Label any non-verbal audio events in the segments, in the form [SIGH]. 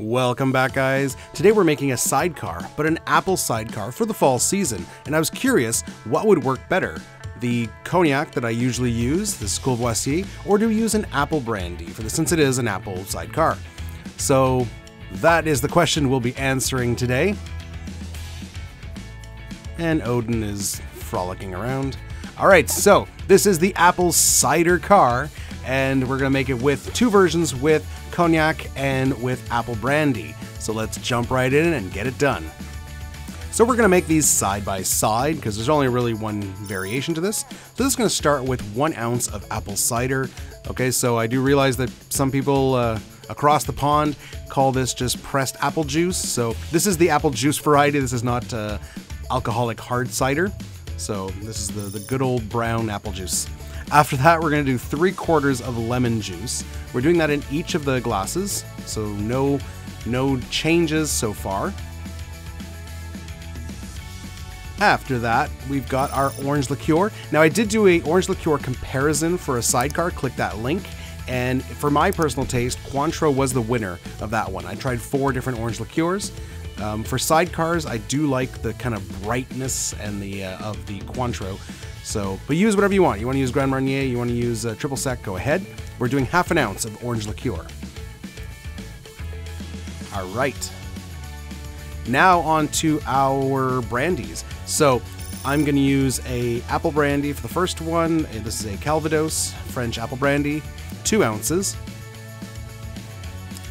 Welcome back, guys. Today we're making a sidecar, but an apple sidecar for the fall season, and I was curious what would work better. The cognac that I usually use, the Courvoisier, or do we use an apple brandy for this since it is an apple sidecar? So that is the question we'll be answering today. And Odin is frolicking around. All right, so this is the apple cider car, and we're gonna make it with two versions with cognac and with apple brandy. So let's jump right in and get it done. So we're gonna make these side by side because there's only really one variation to this. So this is gonna start with one ounce of apple cider. Okay, so I do realize that some people uh, across the pond call this just pressed apple juice. So this is the apple juice variety. This is not uh, alcoholic hard cider. So this is the, the good old brown apple juice. After that, we're gonna do three quarters of lemon juice. We're doing that in each of the glasses, so no, no changes so far. After that, we've got our orange liqueur. Now I did do a orange liqueur comparison for a sidecar, click that link. And for my personal taste, Cointreau was the winner of that one. I tried four different orange liqueurs. Um, for sidecars, I do like the kind of brightness and the uh, of the Cointreau. So, but use whatever you want. You want to use Grand Marnier, you want to use uh, triple sec, go ahead. We're doing half an ounce of orange liqueur. All right. Now on to our brandies. So I'm going to use a apple brandy for the first one. This is a Calvados French apple brandy, two ounces.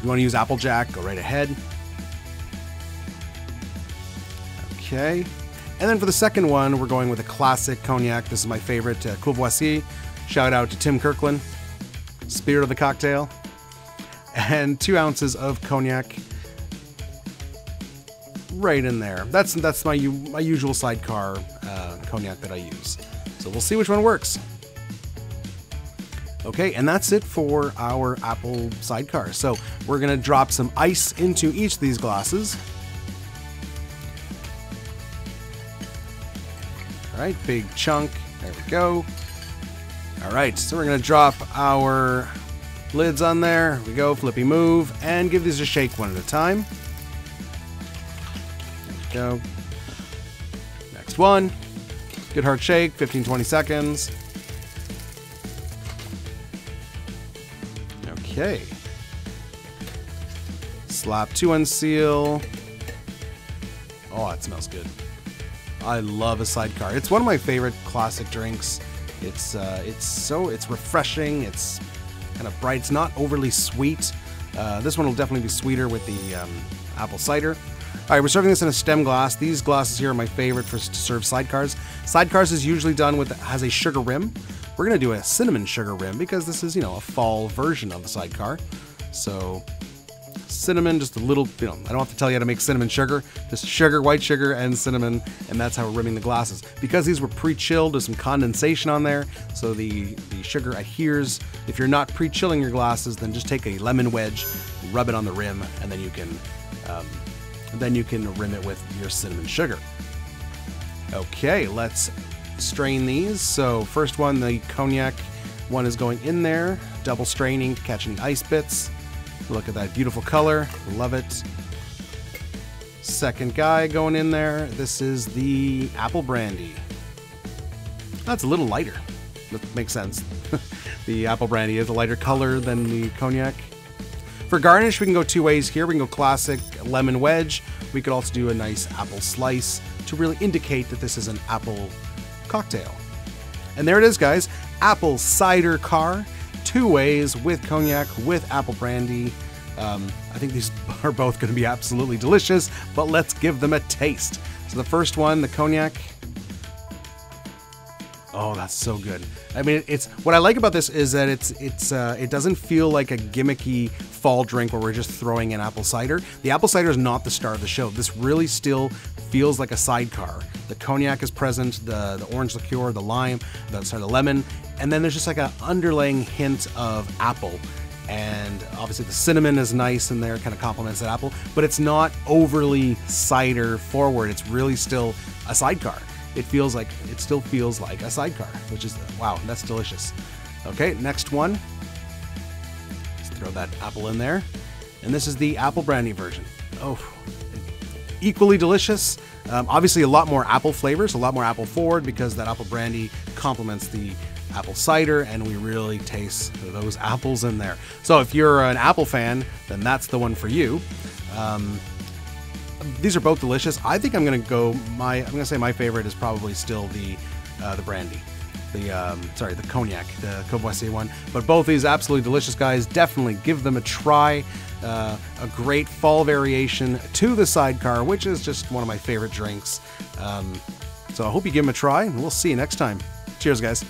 You want to use Applejack, go right ahead. Okay. And then for the second one, we're going with a classic cognac. This is my favorite, uh, Courvoisier. Shout out to Tim Kirkland, spirit of the cocktail. And two ounces of cognac right in there. That's that's my my usual sidecar uh, cognac that I use. So we'll see which one works. Okay, and that's it for our apple sidecar. So we're gonna drop some ice into each of these glasses. Right, big chunk. There we go. All right, so we're gonna drop our lids on there. Here we go, flippy move, and give these a shake one at a time. There we go. Next one. Good hard shake, 15 20 seconds. Okay. Slap to unseal. Oh, it smells good. I love a sidecar. It's one of my favorite classic drinks. It's uh, it's so it's refreshing. It's kind of bright. It's not overly sweet. Uh, this one will definitely be sweeter with the um, apple cider. All right, we're serving this in a stem glass. These glasses here are my favorite for to serve sidecars. Sidecars is usually done with has a sugar rim. We're gonna do a cinnamon sugar rim because this is you know a fall version of the sidecar. So cinnamon, just a little, you know, I don't have to tell you how to make cinnamon sugar, just sugar, white sugar, and cinnamon, and that's how we're rimming the glasses. Because these were pre-chilled, there's some condensation on there, so the, the sugar adheres. If you're not pre-chilling your glasses, then just take a lemon wedge, rub it on the rim, and then you can, um, then you can rim it with your cinnamon sugar. Okay, let's strain these. So first one, the cognac one is going in there, double straining to catch any ice bits. Look at that beautiful color. Love it. Second guy going in there. This is the apple brandy. That's a little lighter. That makes sense. [LAUGHS] the apple brandy is a lighter color than the cognac. For garnish, we can go two ways here. We can go classic lemon wedge. We could also do a nice apple slice to really indicate that this is an apple cocktail. And there it is, guys. Apple cider car two ways with cognac, with apple brandy. Um, I think these [LAUGHS] are both going to be absolutely delicious, but let's give them a taste. So the first one, the cognac. Oh, that's so good. I mean, it's what I like about this is that it's it's uh, it doesn't feel like a gimmicky fall drink where we're just throwing in apple cider. The apple cider is not the star of the show. This really still feels like a sidecar. The cognac is present, the the orange liqueur, the lime, the sorry, the lemon, and then there's just like an underlying hint of apple. And obviously the cinnamon is nice in there, kind of complements that apple, but it's not overly cider forward. It's really still a sidecar it feels like it still feels like a sidecar, which is wow, that's delicious. Okay, next one. Let's throw that apple in there. and this is the apple brandy version. Oh, equally delicious. Um, obviously, a lot more apple flavors, a lot more apple forward because that apple brandy complements the apple cider, and we really taste those apples in there. So, if you're an apple fan, then that's the one for you. Um, these are both delicious. I think I'm gonna go. My I'm gonna say my favorite is probably still the uh, the brandy the um, sorry the cognac, the Courvoisier one. But both these absolutely delicious guys. Definitely give them a try. Uh, a great fall variation to the sidecar, which is just one of my favorite drinks. Um, so I hope you give them a try, and we'll see you next time. Cheers, guys.